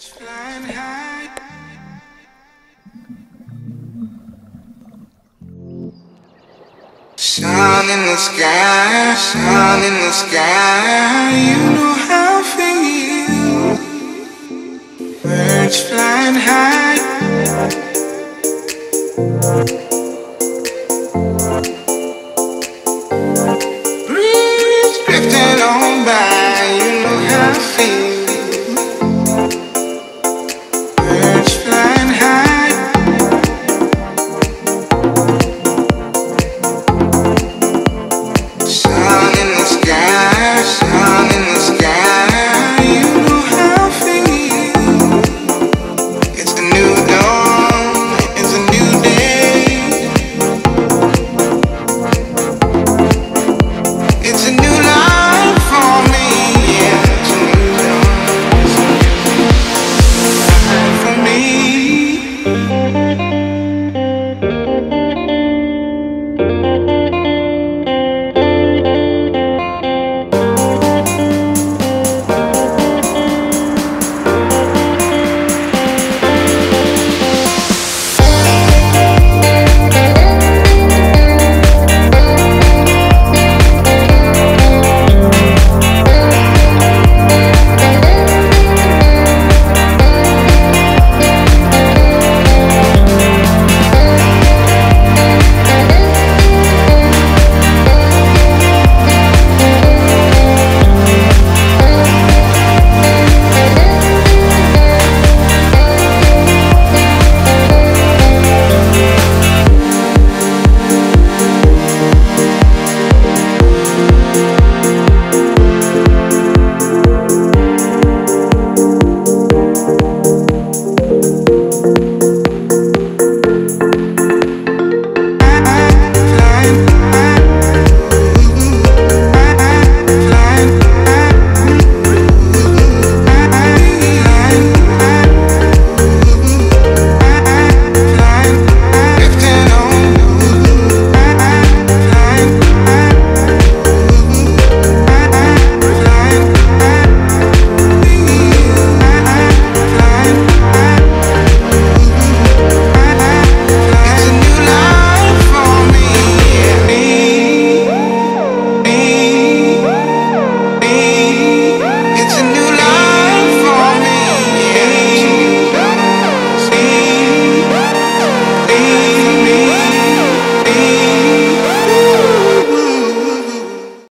Watch flying high. Sun in the sky, sun in the sky, you know how I feel. Birds flying high. Breeze drifting on by, you know how I feel.